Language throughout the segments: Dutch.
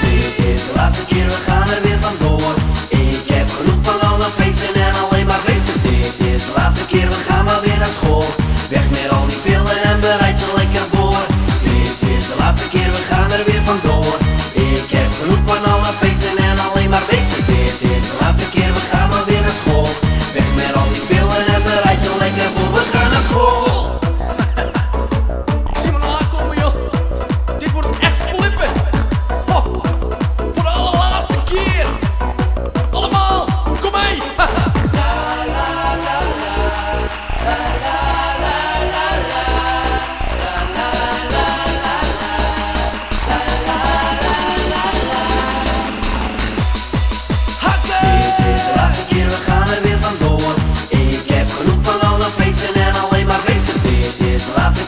Dit is de laatste keer, we gaan er weer vandoor. Ik heb genoeg van alle feesten en alleen maar feesten. Dit is de laatste keer, we gaan maar weer naar school. Weg met al die pillen en bereid je lekker voor. Dit is de laatste keer, we gaan er weer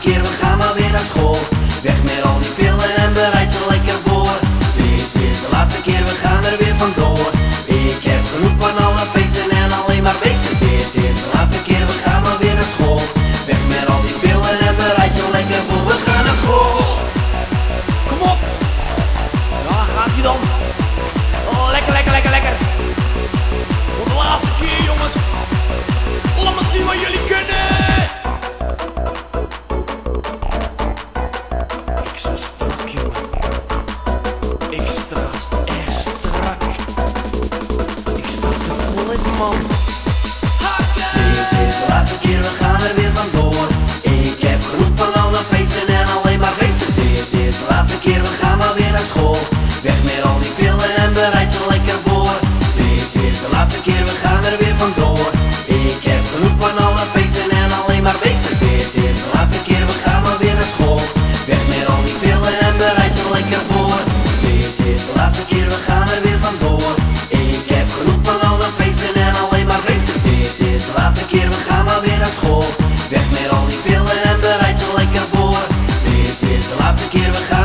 keer, we gaan maar weer naar school. Weg met al die pillen en bereid je lekker voor. Dit is de laatste keer, we gaan er weer vandoor. Ik heb genoeg van alle feesten en alleen maar wezen. Dit is de laatste keer, we gaan maar weer naar school. Weg met al die pillen en bereid je lekker voor. We gaan naar school. Kom op. Ja, gaat ie dan. Oh, lekker, lekker, lekker, Dit is de laatste keer, we gaan er weer vandoor. Ik heb genoeg van alle feesten en alleen maar wezen. Dit is de laatste keer, we gaan maar weer naar school. Weg met al die pillen en bereid je lekker voor. Dit is de laatste keer, we gaan er weer school. Weg met al die pillen en bereid je lekker voor. Dit is de laatste keer, we gaan